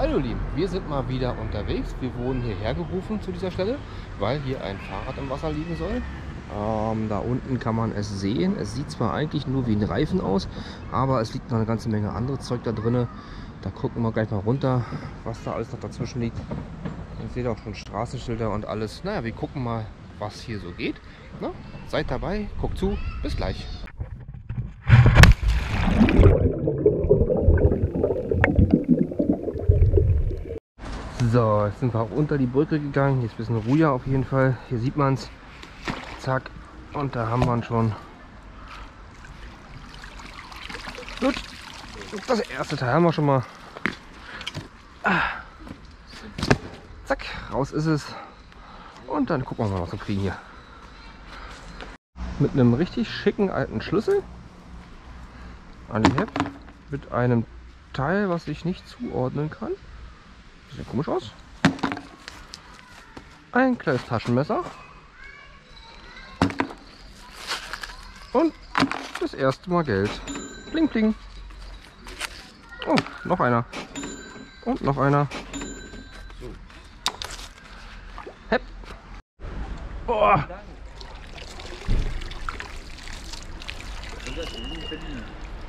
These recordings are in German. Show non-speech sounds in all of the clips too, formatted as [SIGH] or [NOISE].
Hallo Lieben, wir sind mal wieder unterwegs. Wir wurden hierher gerufen zu dieser Stelle, weil hier ein Fahrrad im Wasser liegen soll. Ähm, da unten kann man es sehen. Es sieht zwar eigentlich nur wie ein Reifen aus, aber es liegt noch eine ganze Menge anderes Zeug da drin. Da gucken wir gleich mal runter, was da alles noch dazwischen liegt. Ihr seht auch schon Straßenschilder und alles. Naja, wir gucken mal, was hier so geht. Na, seid dabei, guckt zu, bis gleich. So, jetzt sind wir auch unter die Brücke gegangen. Hier ist ein bisschen ruhiger auf jeden Fall. Hier sieht man es. Zack. Und da haben wir ihn schon. Gut. Das erste Teil haben wir schon mal. Ah. Zack, raus ist es. Und dann gucken wir mal, was wir kriegen hier. Mit einem richtig schicken alten Schlüssel. An die Hep. Mit einem Teil, was ich nicht zuordnen kann. Sieht komisch aus. Ein kleines Taschenmesser. Und das erste Mal Geld. Bling, bling. Oh, noch einer. Und noch einer. Hepp. Boah.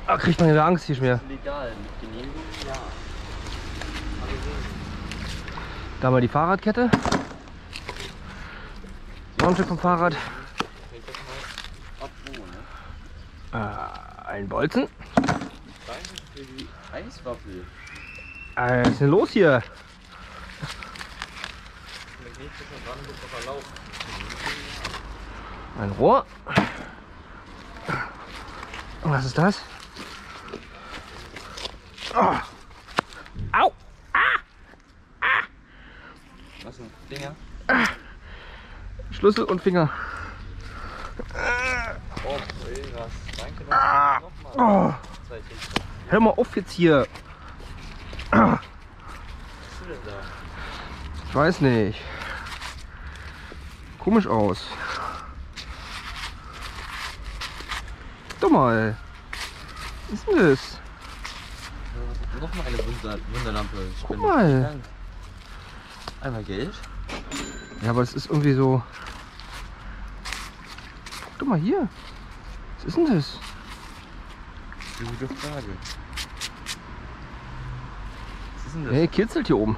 Ah, kriegt man wieder Angst hier mehr. Legal, mit Genehmigung, ja. Da mal die Fahrradkette. Noch ein Stück vom Fahrrad. Das? Äh, ein Bolzen. Eiswaffel. Äh, was ist denn los hier? Ein Rohr. Was ist das? Oh. Was denn? Finger? Schlüssel und Finger. Oh. Danke Ah. nochmal. Oh. Hör mal auf jetzt hier. Was hast du denn da? Ich weiß nicht. Komisch aus. Guck mal. Was ist denn das? Nochmal eine Wunder Wunderlampe. Guck mal. Einmal Geld. Ja, aber es ist irgendwie so. Guck mal hier. Was ist denn das? Eine gute Frage. Was ist denn das? Hey, kitzelt hier oben.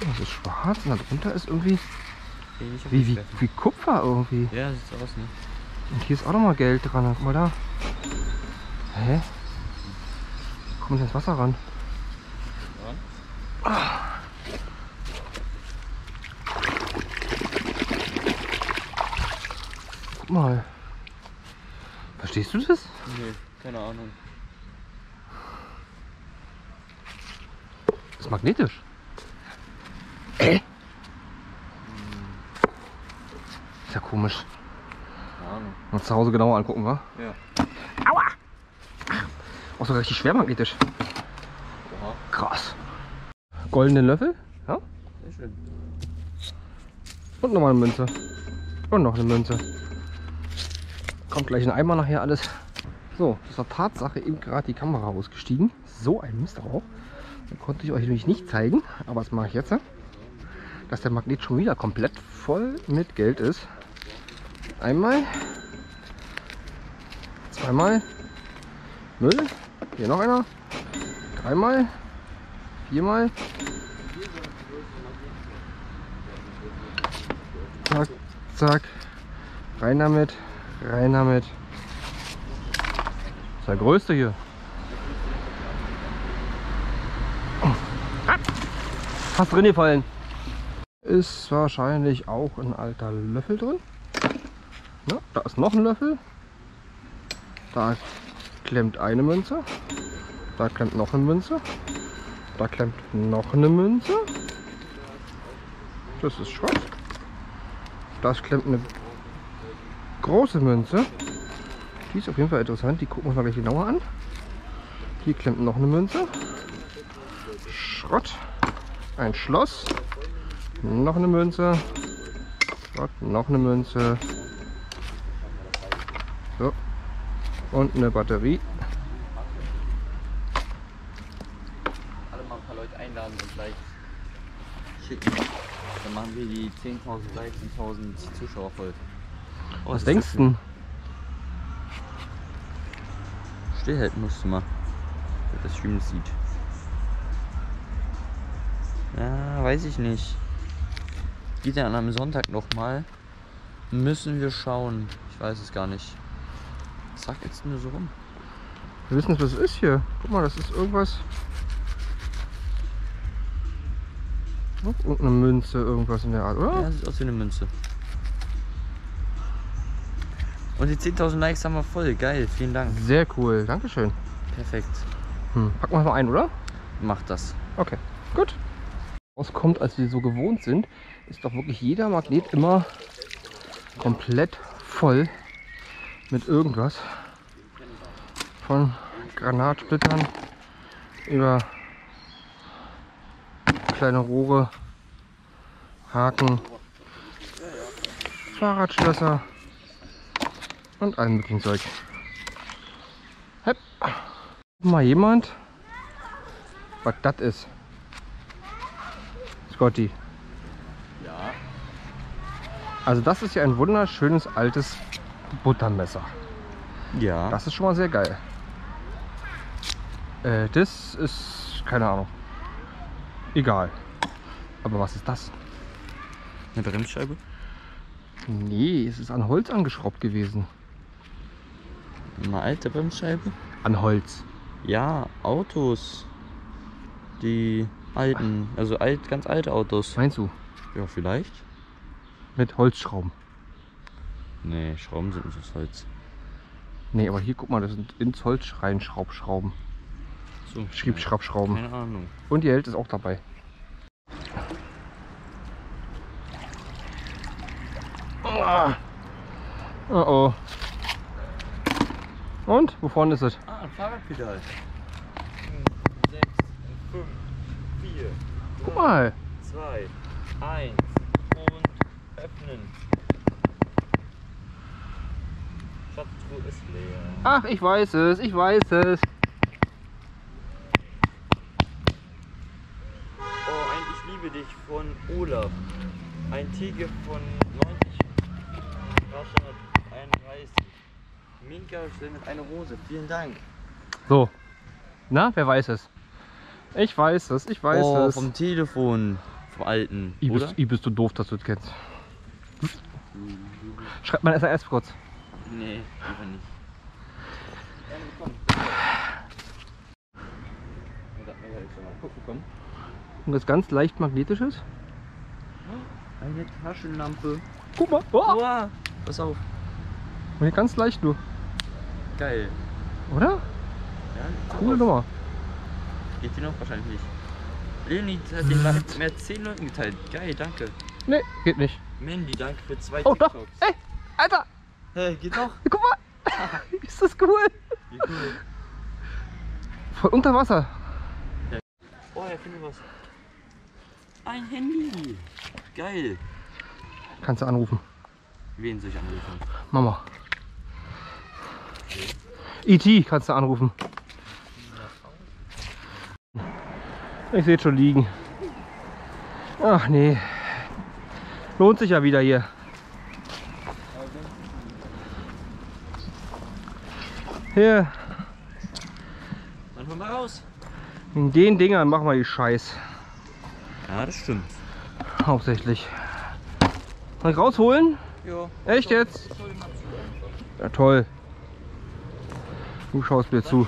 Das ist schwarz und darunter ist irgendwie wie, wie, wie Kupfer irgendwie. Ja, sieht so aus, ne? Und hier ist auch noch mal Geld dran. Guck mal da. Hä? Komm ich ans Wasser ran? Guck mal. Verstehst du das? Nee, keine Ahnung. Das ist magnetisch. Äh? Ist ja komisch. Keine Ahnung. Mal zu Hause genauer angucken, wa? Ja. Aua! Auch sogar richtig schwermagnetisch. Oha. Goldenen Löffel. Ja. Sehr schön. Und nochmal eine Münze. Und noch eine Münze. Kommt gleich ein Eimer nachher alles. So, das war Tatsache eben gerade die Kamera ausgestiegen. So ein Mist auch. Da konnte ich euch nämlich nicht zeigen, aber das mache ich jetzt. Dass der Magnet schon wieder komplett voll mit Geld ist. Einmal. Zweimal. Müll. Hier noch einer. Dreimal. Viermal. Zack, zack. Rein damit. Rein damit. Das ist der größte hier. Fast drin gefallen. Ist wahrscheinlich auch ein alter Löffel drin. Na, da ist noch ein Löffel. Da klemmt eine Münze. Da klemmt noch eine Münze. Da klemmt noch eine Münze. Das ist Schrott. Das klemmt eine große Münze. Die ist auf jeden Fall interessant. Die gucken wir uns mal gleich genauer an. Hier klemmt noch eine Münze. Schrott. Ein Schloss. Noch eine Münze. Schrott. Noch eine Münze. So. Und eine Batterie. paar Leute einladen und Likes schicken. Dann machen wir die 10.000 Likes und 1.000 Zuschauer voll. Oh, Was denkst du? Stillhalten musst du mal. Damit das Stream sieht. Ja, weiß ich nicht. Geht ja an einem Sonntag nochmal. Müssen wir schauen. Ich weiß es gar nicht. Sag jetzt nur so rum. Wir wissen nicht, was es ist hier. Guck mal, das ist irgendwas. Oh, Irgendeine Münze, irgendwas in der Art, oder? Ja, sieht aus wie eine Münze. Und die 10.000 Likes haben wir voll. Geil, vielen Dank. Sehr cool, Dankeschön. Perfekt. Hm. Packen wir mal ein, oder? Mach das. Okay, gut. Rauskommt, als wir so gewohnt sind, ist doch wirklich jeder Magnet immer komplett voll mit irgendwas. Von Granatsplittern über kleine Rohre, Haken, Fahrradschlösser und allem möglichen Zeug. Hepp. Mal jemand, was das ist. Scotty. Ja. Also das ist ja ein wunderschönes altes Buttermesser. Ja. Das ist schon mal sehr geil. Äh, das ist keine Ahnung. Egal. Aber was ist das? Eine Bremsscheibe? Nee, es ist an Holz angeschraubt gewesen. Eine alte Bremsscheibe? An Holz. Ja, Autos. Die alten, also alt, ganz alte Autos. Meinst du? Ja, vielleicht. Mit Holzschrauben. Nee, Schrauben sind nicht aus Holz. Nee, aber hier guck mal, das sind ins Holz rein Schraubschrauben. So. Schriebschraubschrauben. Keine Ahnung. Und die Held ist auch dabei. Ah. Oh oh. Und? Wo vorne ist es? Ah, ein Fahrradpedal. 6, 5, 4, Guck mal. 2, 1 und öffnen. Schatztruhe ist leer. Ach, ich weiß es, ich weiß es. Oh, ein Ich liebe dich von Olaf. Ein Tiger von 90 Grad 131. Minka spendet eine Rose. Vielen Dank. So. Na, wer weiß es? Ich weiß es, ich weiß oh, es. vom Telefon. Vom alten. I oder? bist, I bist du doof, dass du es kennst. Schreibt mal SMS kurz. Nee, lieber nicht. Und das ganz leicht magnetisch ist? Eine Taschenlampe. Guck mal. Oh. Wow. Pass auf. Und hier ganz leicht nur. Geil. Oder? Ja, Coole Nummer. Geht die noch? Wahrscheinlich nicht. Leonie hat den Live mehr 10 Leuten geteilt. Geil, danke. Nee, geht nicht. Mandy, danke für zwei Oh doch. TikToks. Ey, Alter. Hey, geht doch. [LAUGHS] Guck mal. [LAUGHS] ist das cool? Wie cool. Voll unter Wasser. Oh, er findet was. Ein Handy. Geil. Kannst du anrufen. Wen soll ich anrufen? Mama. E.T. kannst du anrufen. Ich sehe schon liegen. Ach nee. Lohnt sich ja wieder hier. Hier, Dann hol mal raus. in den Dingern machen wir die Scheiß. Ja, das stimmt. Hauptsächlich. Soll ich rausholen? Ja. Echt jetzt? Ja, toll. Du schaust mir zu.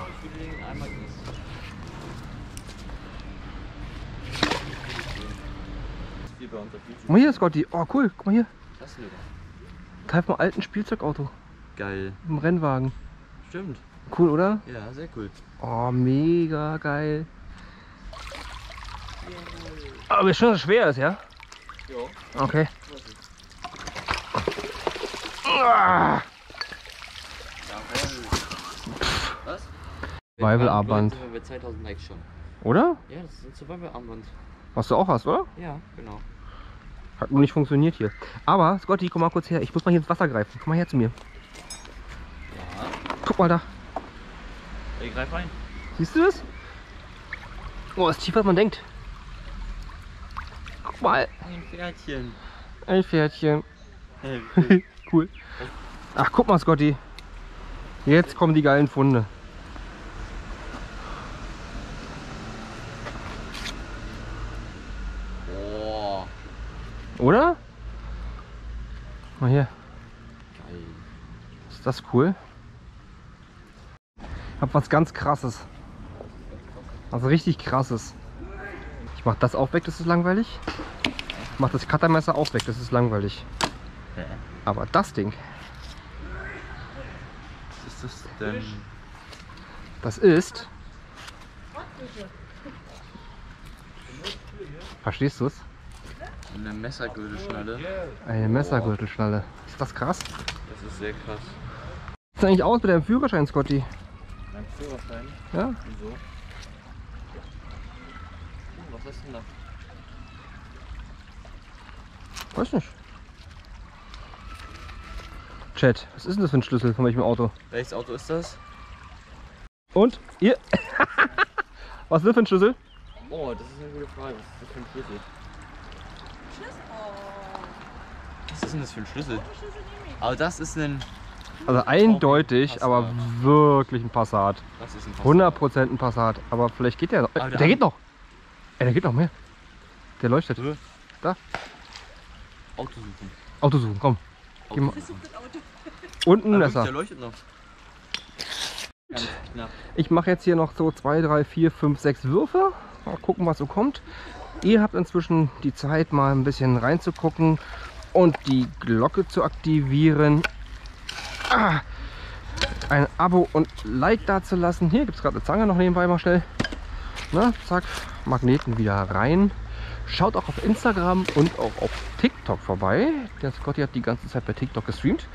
Guck mal hier, Scotty. Oh, cool. Guck mal hier. Teil vom alten Spielzeugauto. Geil. Im Rennwagen. Stimmt. Cool, oder? Ja, sehr cool. Oh, mega geil. Aber dass es schwer ist, ja? Ja. Okay. Was? Survival-Armband. Sind wir bei 2000 Likes schon. Oder? Ja, das ist ein Survival-Armband. Was du auch hast, oder? Ja, genau. Hat nur nicht funktioniert hier. Aber, Scotty, komm mal kurz her. Ich muss mal hier ins Wasser greifen. Komm mal her zu mir. Ja. Guck mal da. Ich greif rein. Siehst du das? Oh, ist tiefer als man denkt. Guck mal, Ein Pferdchen. ein Pferdchen. Hey, cool. [LAUGHS] cool. Ach, guck mal, Scotty. Jetzt kommen die geilen Funde. Boah. Oder? Mal hier. Geil. Ist das cool? Ich hab was ganz krasses. Also richtig krasses. Ich mach das auch weg, das ist langweilig. Ich mach das Cuttermesser auch weg, das ist langweilig. Aber das Ding, Was ist das denn? das ist. Verstehst du es? Eine Messergürtelschnalle. Eine Messergürtelschnalle. Ist das krass? Das ist sehr krass. Was sieht eigentlich aus mit deinem Führerschein, Scotty? Mein Führerschein. Ja? Wieso? Was ist denn da? Weiß nicht. Chat, was ist denn das für ein Schlüssel von welchem Auto? Welches Auto ist das? Und? Ihr? [LAUGHS] was ist das für ein Schlüssel? Oh, das ist eine gute Frage. Was ist das für ein Schlüssel? Was ist denn das für ein Schlüssel? Aber das ist ein. Also eindeutig, Passat. aber wirklich ein Passat. Das ist ein Passat. 100% ein Passat. Aber vielleicht geht der noch. Äh, Aber der der geht noch. Ey, der geht noch mehr. Der leuchtet. Hä? Da. Auto suchen. Auto suchen, komm. Geh mal. Auto suchen. Unten Ah, ist wirklich, er. der leuchtet noch. Ich mache jetzt hier noch so 2, 3, 4, 5, 6 Würfe. Mal gucken, was so kommt. Ihr habt inzwischen die Zeit, mal ein bisschen reinzugucken und die Glocke zu aktivieren. Ah, ein Abo und Like da zu lassen. Hier gibt es gerade eine Zange noch nebenbei mal schnell. Na, zack, Magneten wieder rein. Schaut auch auf Instagram und auch auf TikTok vorbei. Der Scotty hat die ganze Zeit bei TikTok gestreamt.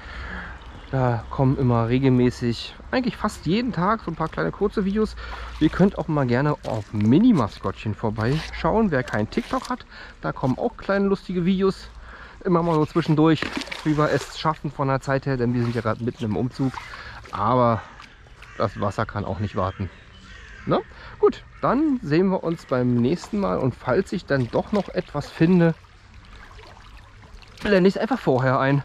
Da kommen immer regelmäßig, eigentlich fast jeden Tag, so ein paar kleine kurze Videos. Ihr könnt auch mal gerne auf Mini-Maskottchen vorbeischauen, wer kein TikTok hat. Da kommen auch kleine lustige Videos, immer mal so zwischendurch, wie wir es schaffen von der Zeit her, denn wir sind ja gerade mitten im Umzug. Aber das Wasser kann auch nicht warten. Na? Gut, dann sehen wir uns beim nächsten Mal und falls ich dann doch noch etwas finde, blende ich es einfach vorher ein.